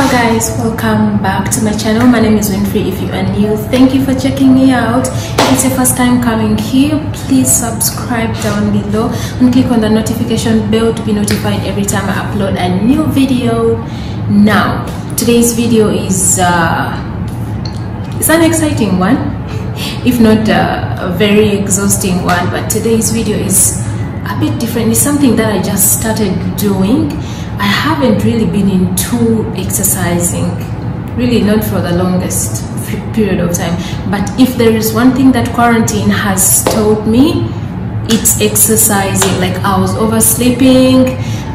hello guys. Welcome back to my channel. My name is winfrey if you are new. Thank you for checking me out. If it's your first time coming here please subscribe down below and click on the notification bell to be notified every time i upload a new video. Now today's video is uh it's an exciting one if not uh, a very exhausting one but today's video is a bit different. It's something that i just started doing I haven't really been into exercising, really not for the longest period of time. But if there is one thing that quarantine has taught me, it's exercising. Like I was oversleeping,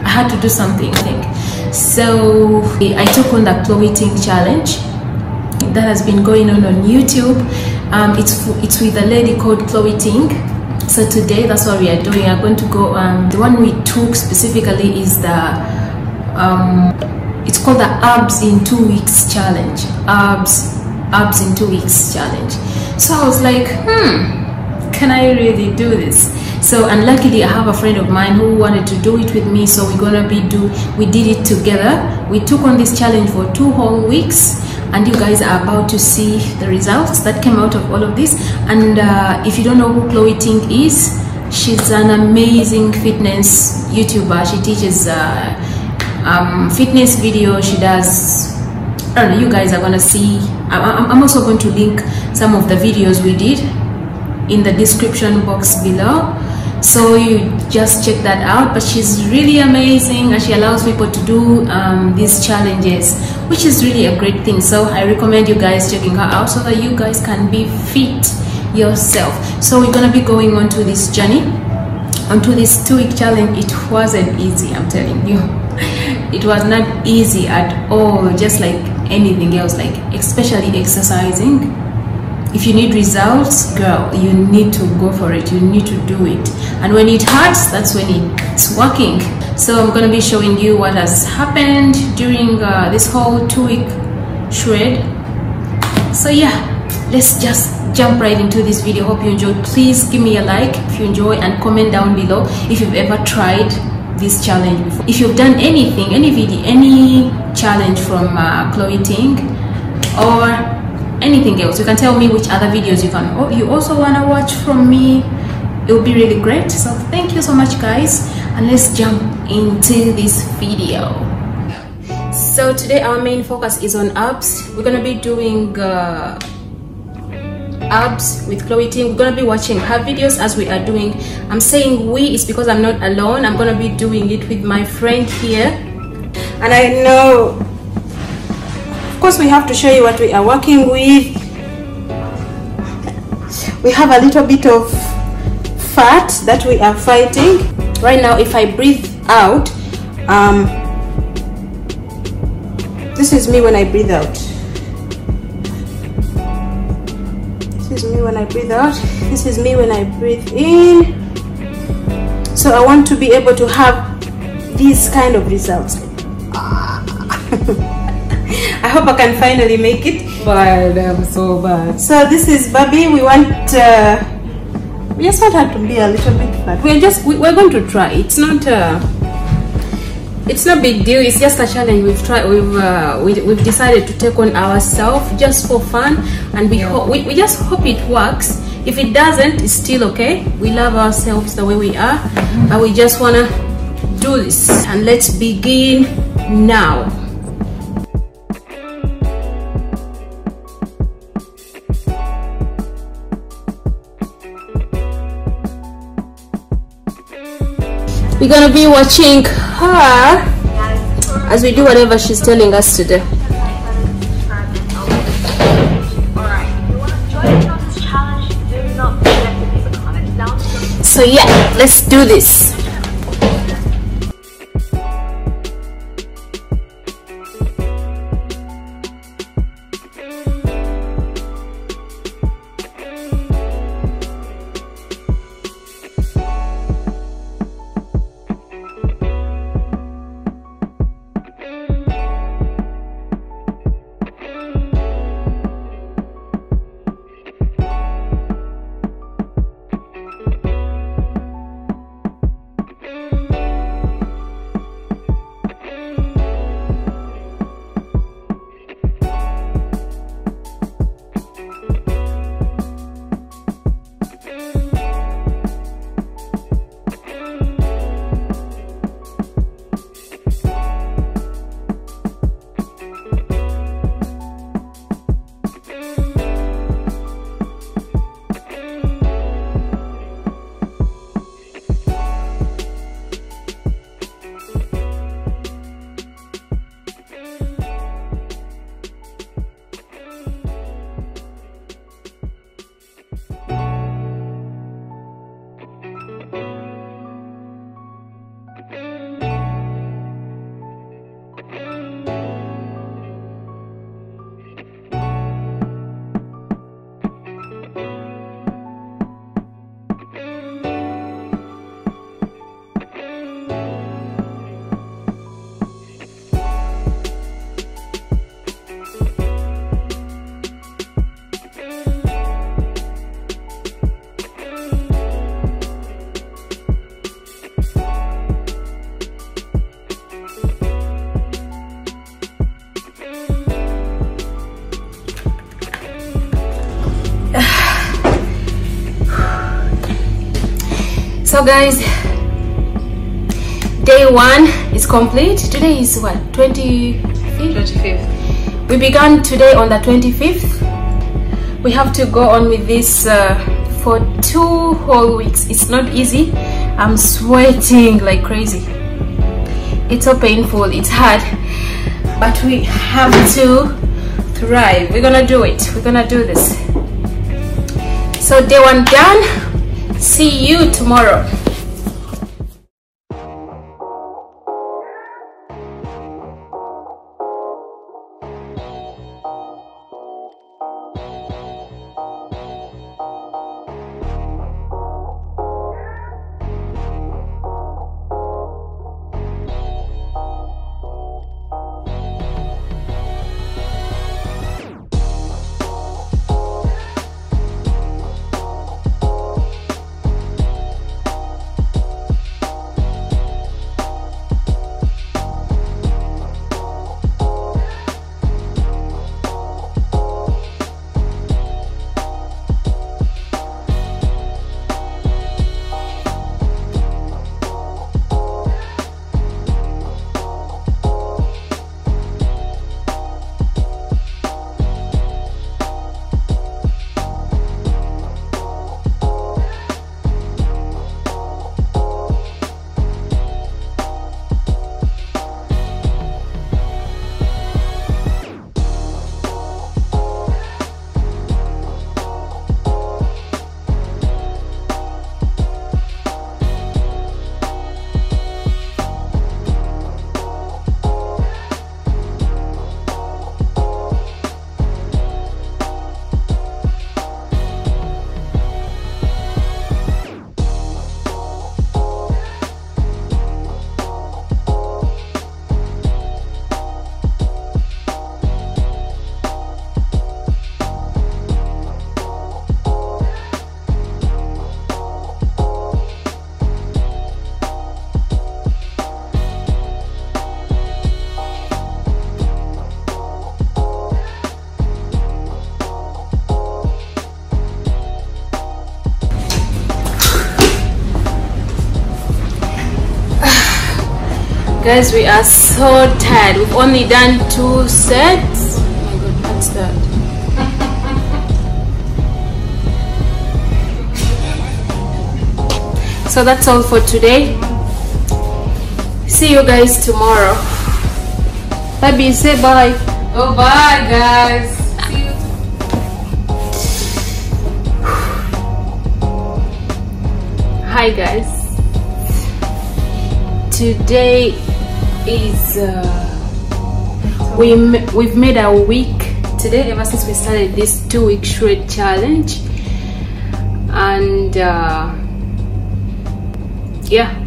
I had to do something. I think so. I took on the Chloe Ting challenge that has been going on on YouTube. Um, it's it's with a lady called Chloe Ting. So today, that's what we are doing. I'm going to go. Um, the one we took specifically is the um, it's called the abs in two weeks challenge. Abs abs in two weeks challenge. So i was like hmm can i really do this? So unluckily i have a friend of mine who wanted to do it with me so we're gonna be do we did it together. We took on this challenge for two whole weeks and you guys are about to see the results that came out of all of this. And uh, if you don't know who chloe ting is she's an amazing fitness youtuber. She teaches uh, um, fitness video she does I don't know you guys are gonna see. I'm, I'm also going to link some of the videos we did in the description box below. So you just check that out. But she's really amazing and she allows people to do um, these challenges which is really a great thing. So I recommend you guys checking her out so that you guys can be fit yourself. So we're gonna be going on to this journey onto this two week challenge. It wasn't easy I'm telling you it was not easy at all just like anything else like especially exercising. If you need results girl you need to go for it. You need to do it. And when it hurts that's when it's working. So i'm going to be showing you what has happened during uh, this whole two week shred. So yeah let's just jump right into this video. Hope you enjoyed. Please give me a like if you enjoy and comment down below if you've ever tried this challenge before. If you've done anything, any video, any challenge from uh, Chloe Ting or anything else, you can tell me which other videos you can. Oh, you also wanna watch from me. It will be really great. So thank you so much, guys, and let's jump into this video. So today our main focus is on abs. We're gonna be doing. Uh, abs with Chloe Ting. We're gonna be watching her videos as we are doing. I'm saying we is because I'm not alone. I'm gonna be doing it with my friend here. And I know, of course, we have to show you what we are working with. We have a little bit of fat that we are fighting. Right now, if I breathe out, um, this is me when I breathe out. This is me when I breathe out. This is me when I breathe in. So I want to be able to have these kind of results. I hope I can finally make it. But I'm so bad. So this is Bobby. We want. Uh, we just want her to be a little bit fat. We're just we, we're going to try. It's not. Uh, it's no big deal. It's just a challenge. We've tried we've uh, we, we've decided to take on ourselves just for fun and we, hope we, we just hope it works. If it doesn't it's still okay. We love ourselves the way we are but we just want to do this and let's begin now we're gonna be watching her as we do whatever she's telling us to do. So yeah, let's do this. So guys day one is complete. Today is what 25th 25th. we began today on the 25th we have to go on with this uh, for two whole weeks. It's not easy. I'm sweating like crazy. It's so painful. It's hard. But we have to thrive. We're gonna do it. We're gonna do this. So day one done see you tomorrow guys we are so tired. We've only done two sets. Oh my god what's that? So that's all for today. See you guys tomorrow. Baby say bye. Oh, bye, guys. Hi guys. Today is uh, we we've made a week today ever since we started this two week shred challenge. And uh, yeah.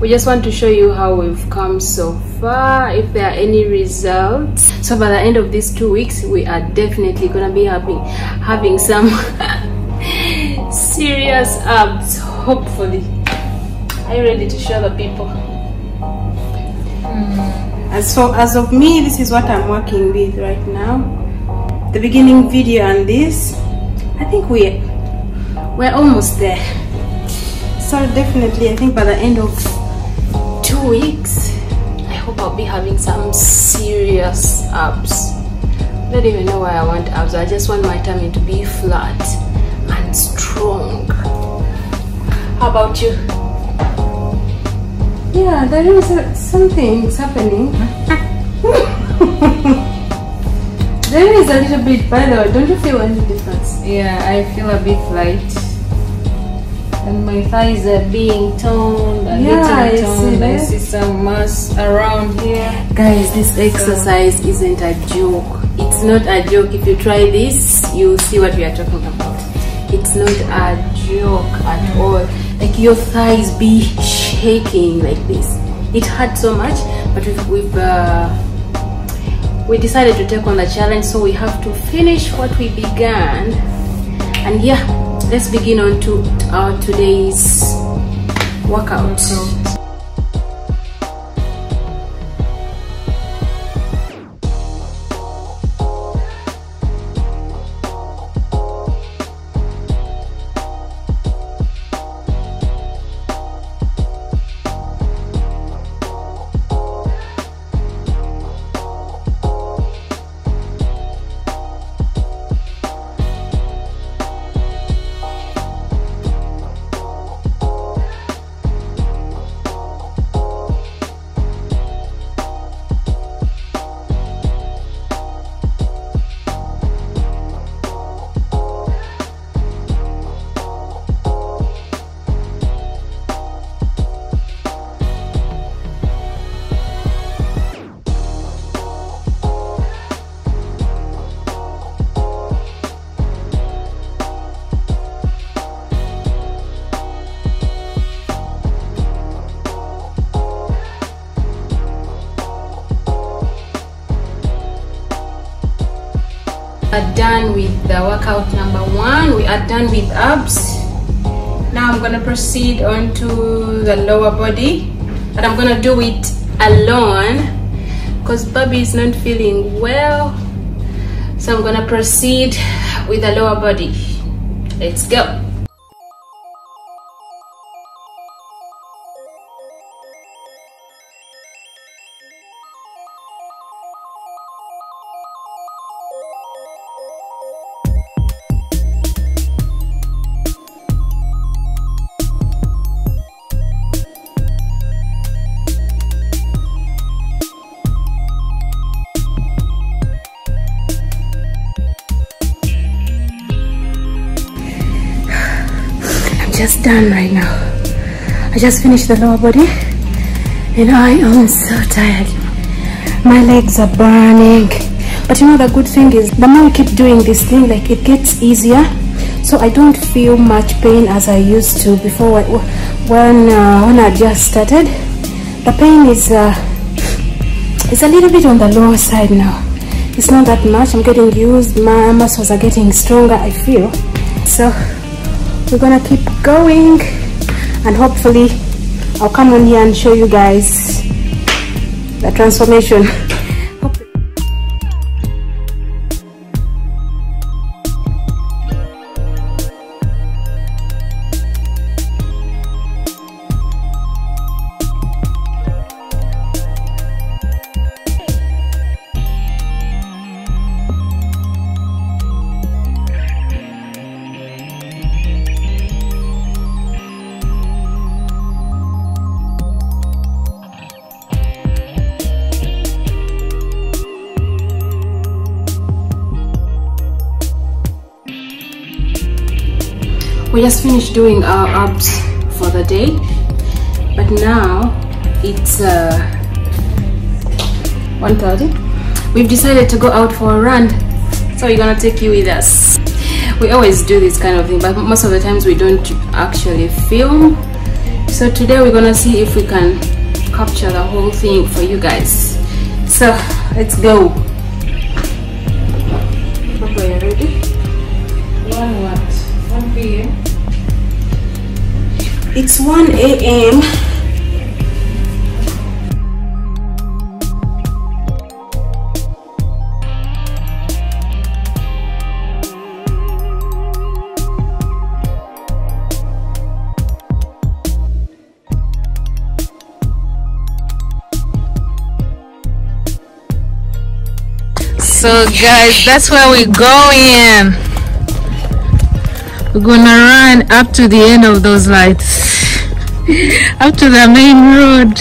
We just want to show you how we've come so far. If there are any results. So by the end of these two weeks we are definitely gonna be having having some serious abs hopefully. Are you ready to show the people Mm. as so as of me this is what i'm working with right now. The beginning video and this i think we we're almost there. So definitely i think by the end of two weeks i hope i'll be having some serious abs. I don't even know why i want abs i just want my tummy to be flat and strong. How about you yeah there is a, something happening. There is a little bit by the way don't you feel any difference? Yeah, I feel a bit light. and my thighs are being toned a Yeah, I little see toned I see some mass around here. Guys this exercise isn't a joke. It's not a joke. If you try this you'll see what we are talking about. It's not a joke at all like your thighs be shaking like this. It hurt so much but we've, we've uh, we decided to take on the challenge so we have to finish what we began. And yeah let's begin on to our today's workout are done with the workout number one. We are done with abs. Now I'm gonna proceed on to the lower body, but I'm gonna do it alone because Bobby is not feeling well. So I'm gonna proceed with the lower body. Let's go. Done right now. I just finished the lower body and I am so tired. My legs are burning. But you know the good thing is the more you keep doing this thing like it gets easier. So I don't feel much pain as I used to before when uh, when I just started. The pain is uh, it's a little bit on the lower side now. It's not that much. I'm getting used. My muscles are getting stronger. I feel so we're gonna keep going and hopefully I'll come on here and show you guys the transformation we just finished doing our abs for the day but now it's uh 1.30 we've decided to go out for a run so we're gonna take you with us. We always do this kind of thing but most of the times we don't actually film. So today we're gonna see if we can capture the whole thing for you guys. So let's go It's 1 a.m. So guys, that's where we're going. We're gonna run up to the end of those lights. up to the main road.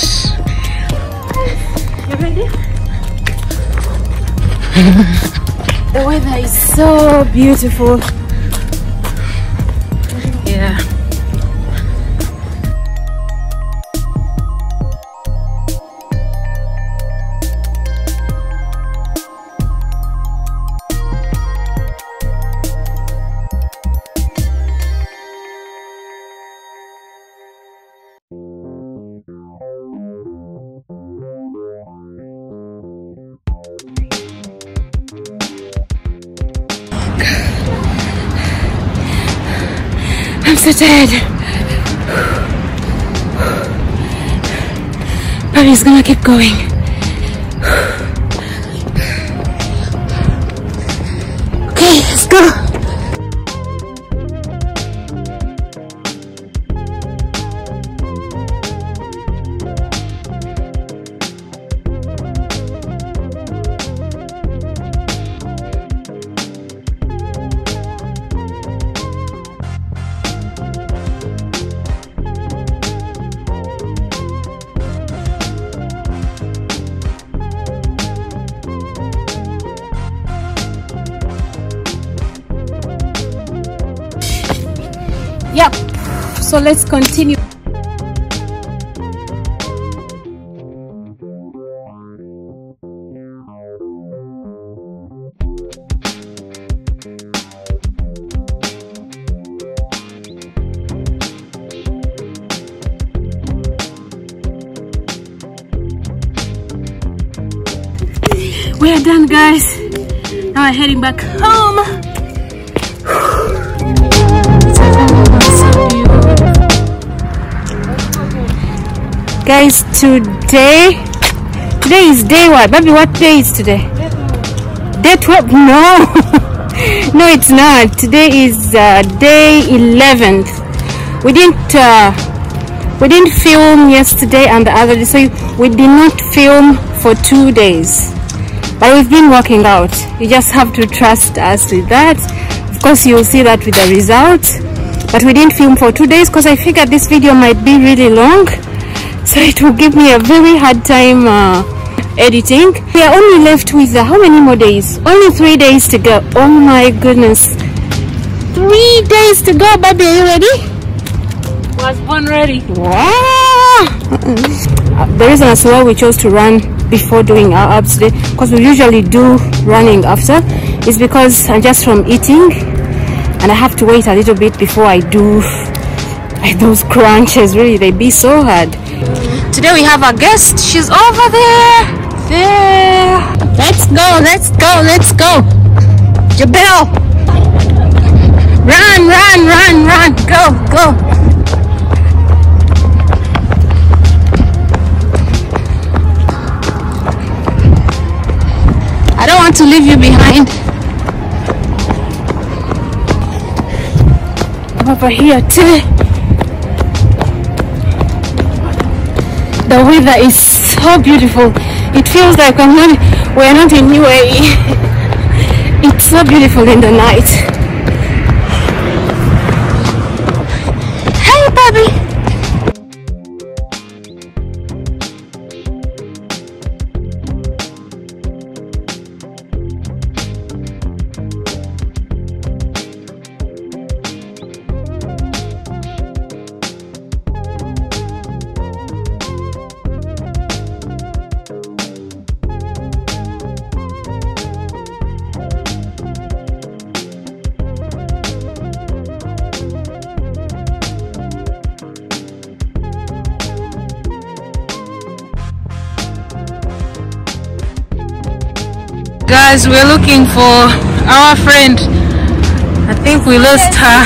You ready? the weather is so beautiful. So. But he's gonna keep going. Okay, let's go. So let's continue. We are done, guys. Now we're heading back home. Guys, today, today is day what? Baby, what day is today? Day 12? No, no, it's not. Today is uh, day 11th. We didn't, uh, we didn't film yesterday and the other day, so we did not film for two days. But we've been working out. You just have to trust us with that. Of course, you'll see that with the results. But we didn't film for two days because I figured this video might be really long. So it will give me a very hard time uh, editing. We are only left with uh, how many more days? Only three days to go. Oh my goodness. Three days to go, baby. Are you ready? Was born ready. Wow! Uh, the reason as why we chose to run before doing our abs today, because we usually do running after, is because I'm just from eating and I have to wait a little bit before I do those crunches. Really, they be so hard. Today we have a guest. She's over there. There. Let's go. Let's go. Let's go. Jabel. Run, run, run, run. Go, go. I don't want to leave you behind. Over here too. The weather is so beautiful. It feels like we're not, in UAE. It's so beautiful in the night. Guys, we're looking for our friend. I think we lost her.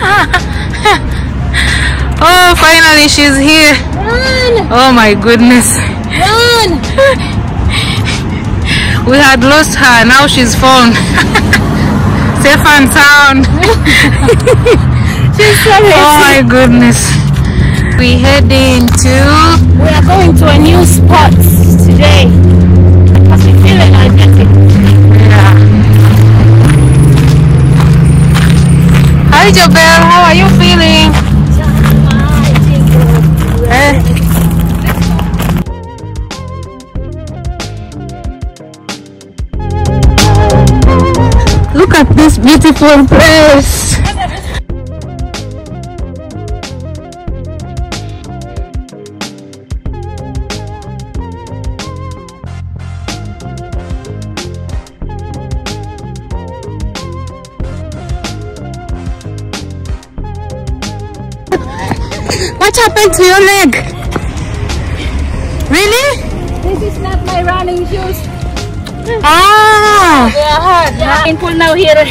oh, finally she's here. Run! Oh my goodness. Run! We had lost her, now she's found. Safe and sound. She's sorry. Oh my goodness. We heading to We are going to a new spot today. Because we feel energetic. Hi Jabel, how are you feeling? Eh? Look at this beautiful place. What happened to your leg? Really? This is not my running shoes. Ah! They are hard. Yeah. Painful now here.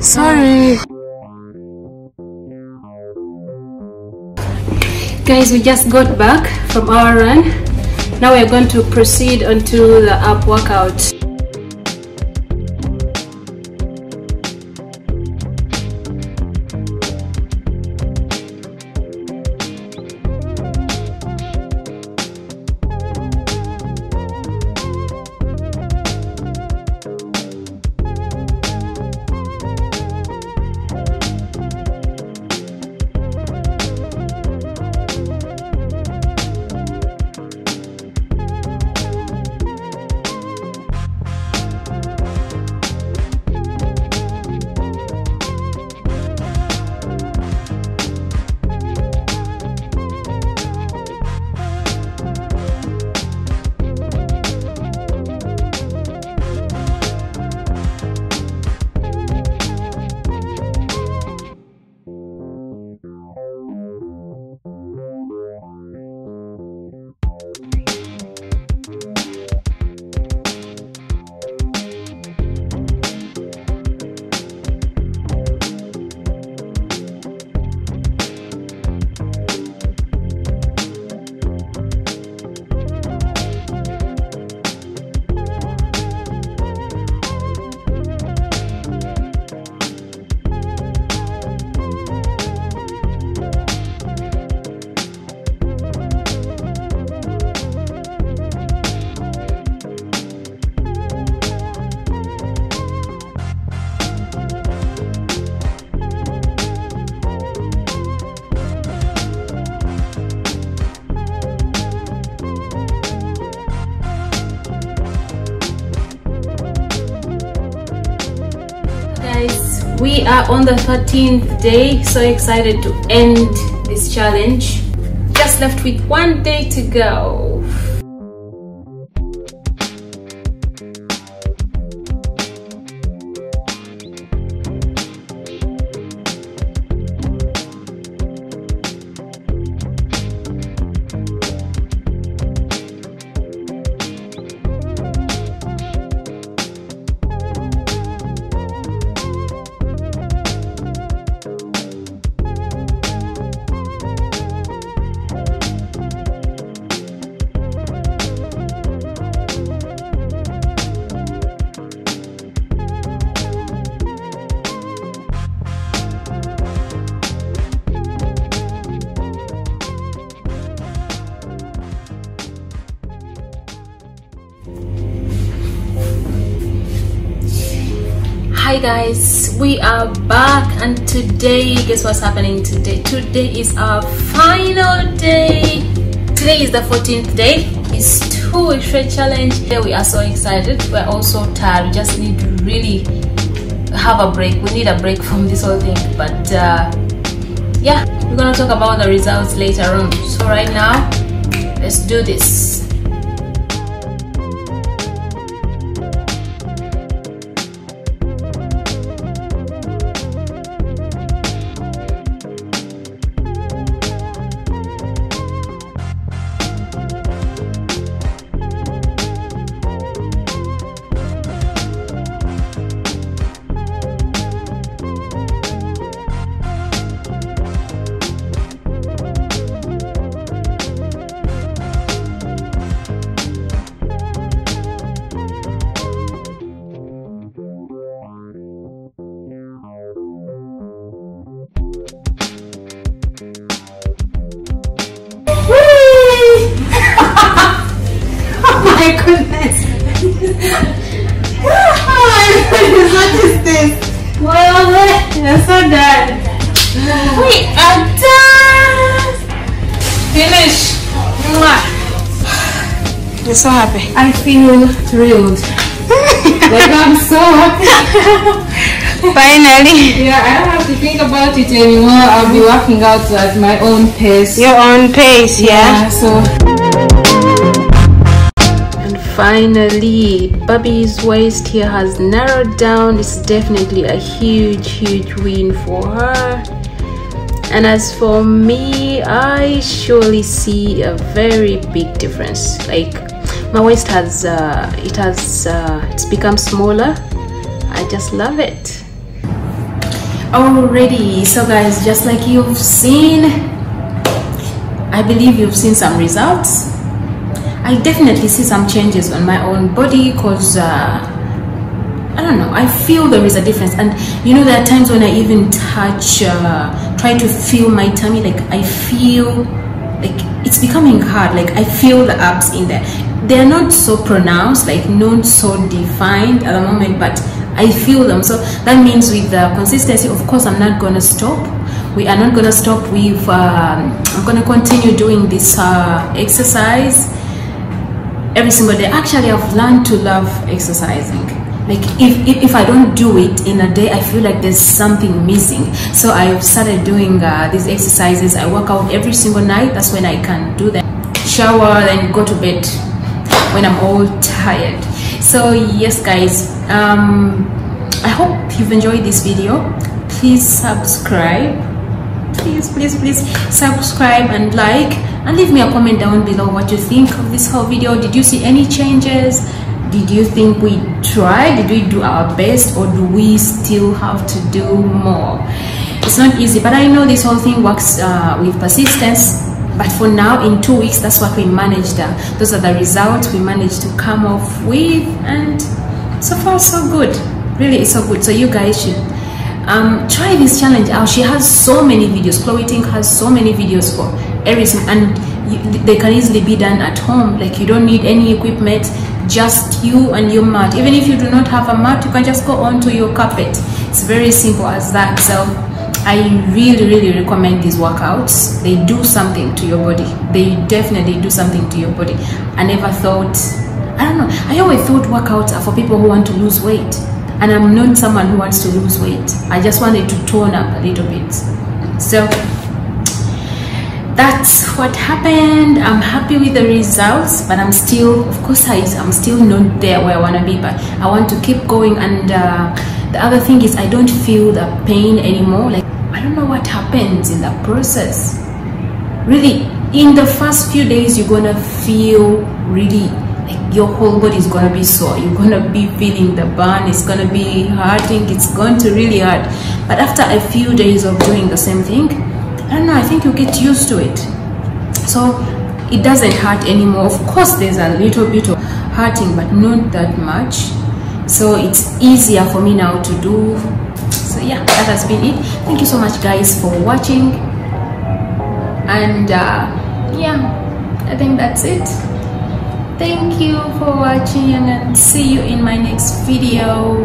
Sorry. Guys, we just got back from our run. Now we are going to proceed onto the up workout. On the 13th day. So excited to end this challenge. Just left with one day to go guys. We are back and today guess what's happening today? Today is our final day. Today is the 14th day. It's two week challenge. Today we are so excited. We're also tired. We just need to really have a break. We need a break from this whole thing. But uh, yeah we're gonna talk about the results later on. So right now let's do this You're so happy. I feel thrilled. like I'm so happy. Finally. Yeah, I don't have to think about it anymore. I'll be working out at my own pace. Your own pace, yeah? Yeah, so And finally, Bobby's waist here has narrowed down. It's definitely a huge, huge win for her. And as for me, I surely see a very big difference. Like my waist has, uh, it has, uh, it's become smaller. I just love it. Already, so guys, just like you've seen, I believe you've seen some results. I definitely see some changes on my own body because uh, I don't know. I feel there is a difference, and you know there are times when I even touch, uh, try to feel my tummy. Like I feel like it's becoming hard. Like I feel the abs in there. They are not so pronounced, like not so defined at the moment, but I feel them. So that means with the consistency, of course, I'm not gonna stop. We are not gonna stop. With um, I'm gonna continue doing this uh, exercise every single day. Actually, I've learned to love exercising. Like if, if, if I don't do it in a day, I feel like there's something missing. So I've started doing uh, these exercises. I work out every single night. That's when I can do them. Shower, then go to bed when I'm all tired. So yes, guys. Um, I hope you've enjoyed this video. Please subscribe please please please subscribe and like and leave me a comment down below what you think of this whole video did you see any changes did you think we tried did we do our best or do we still have to do more it's not easy but i know this whole thing works uh, with persistence but for now in two weeks that's what we managed uh, those are the results we managed to come off with and so far so good really it's so good so you guys should um, try this challenge out. She has so many videos. Chloe Ting has so many videos for everything, and you, they can easily be done at home. Like you don't need any equipment, just you and your mat. Even if you do not have a mat, you can just go onto your carpet. It's very simple as that. So I really, really recommend these workouts. They do something to your body. They definitely do something to your body. I never thought. I don't know. I always thought workouts are for people who want to lose weight and I'm not someone who wants to lose weight. I just wanted to tone up a little bit. So that's what happened. I'm happy with the results, but I'm still, of course, I, I'm still not there where I want to be, but I want to keep going. And uh, the other thing is, I don't feel the pain anymore. Like, I don't know what happens in that process. Really, in the first few days, you're gonna feel really like your whole body is gonna be sore. You're gonna be feeling the burn, it's gonna be hurting, it's going to really hurt. But after a few days of doing the same thing, I don't know, I think you get used to it. So it doesn't hurt anymore. Of course, there's a little bit of hurting, but not that much. So it's easier for me now to do. Yeah, that has been it. Thank you so much, guys, for watching. And uh, yeah, I think that's it. Thank you for watching, and see you in my next video.